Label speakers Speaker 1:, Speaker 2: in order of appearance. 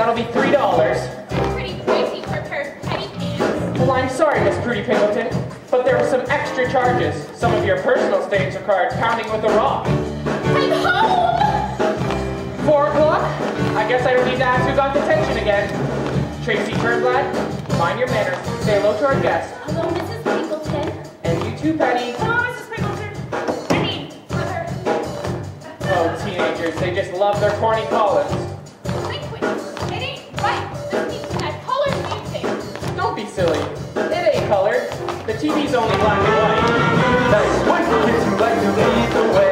Speaker 1: That'll be three dollars.
Speaker 2: Pretty pricey for a pair of petty pants.
Speaker 1: Well, I'm sorry, Miss Prudy Pingleton, but there are some extra charges. Some of your personal stains required pounding with a rock.
Speaker 2: I'm home!
Speaker 1: Four o'clock? I guess I don't need to ask who got detention again. Tracy Turnblad, mind your manners. Say hello to our guest.
Speaker 2: Hello, Mrs. Pingleton.
Speaker 1: And you too, Penny. They just love their Corny Collins.
Speaker 2: Wait, wait. It ain't right. This needs to have colors music.
Speaker 1: Don't be silly. It ain't colored. The TV's only black and white.
Speaker 3: Nice one, kids who like to lead the way.